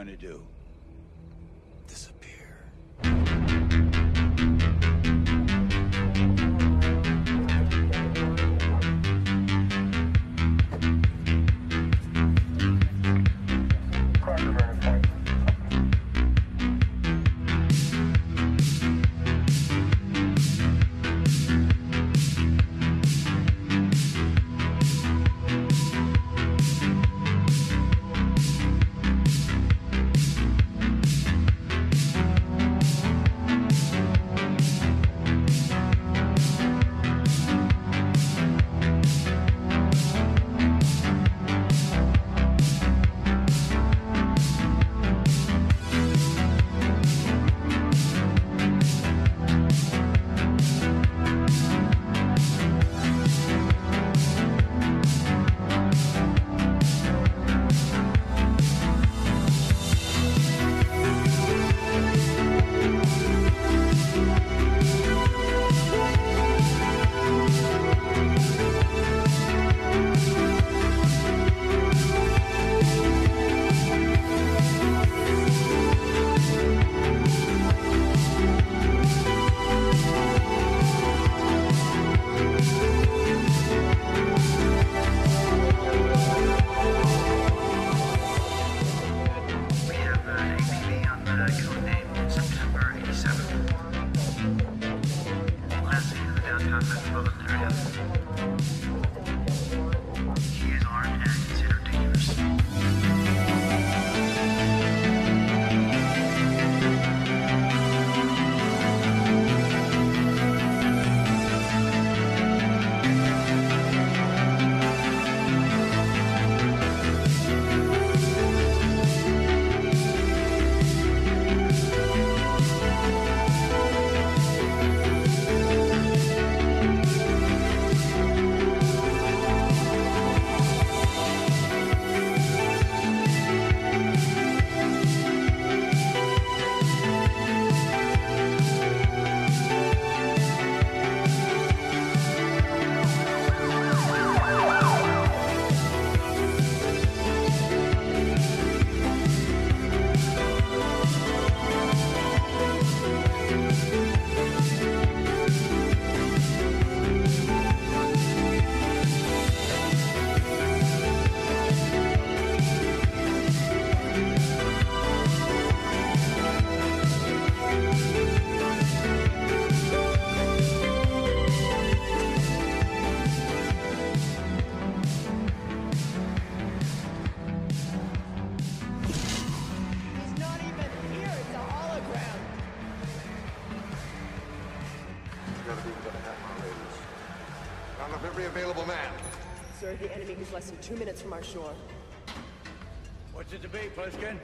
trying to do. less than two minutes from our shore. What's it to be, Plishkin?